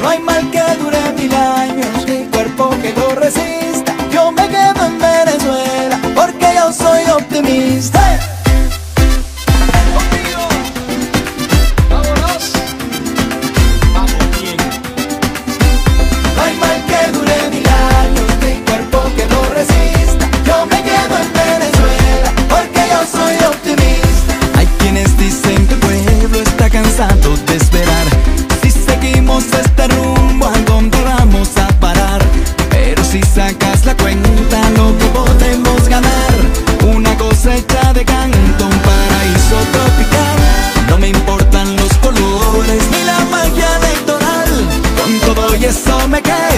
No hay mal que dure mil años, mi cuerpo que lo. sacas la cuenta lo que podemos ganar. Una cosecha de canto, un paraíso tropical. No me importan los colores ni la magia electoral Con todo y eso me quedo.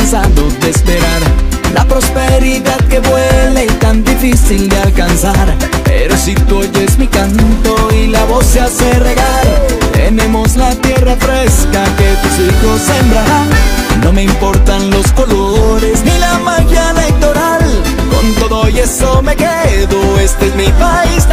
de esperar la prosperidad que vuela y tan difícil de alcanzar. Pero si tú oyes mi canto y la voz se hace regar, tenemos la tierra fresca que tus hijos sembrarán. No me importan los colores ni la magia electoral, con todo y eso me quedo, este es mi país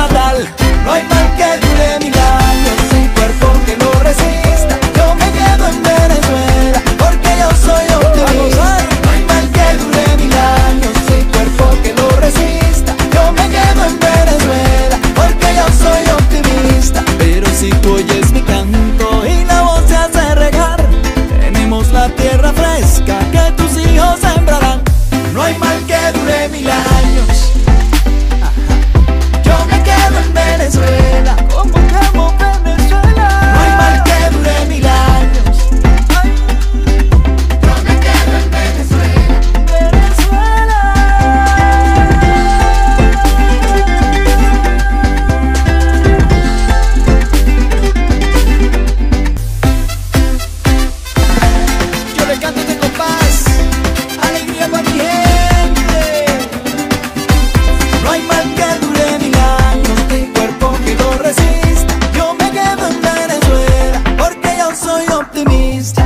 duré mil años. Yo me quedo en Venezuela. Como campo enemies